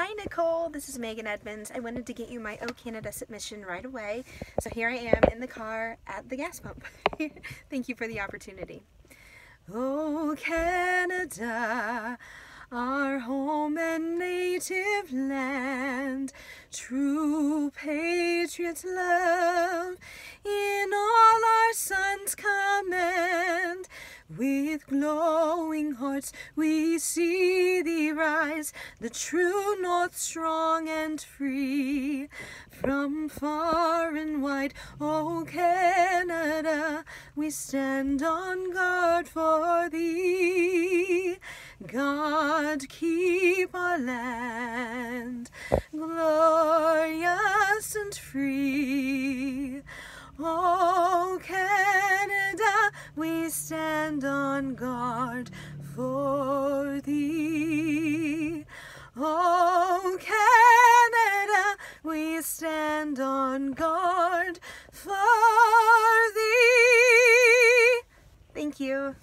Hi Nicole, this is Meagan Edmonds. I wanted to get you my O Canada submission right away. So here I am in the car at the gas pump. Thank you for the opportunity. O Canada, our home and native land, true patriot love in all our sons command. With glowing hearts we see thee rise, the true north strong and free. From far and wide, O Canada, we stand on guard for thee. God keep our land glorious and free. O Canada, we stand on guard for. O Canada, we stand on guard for thee. Thank you.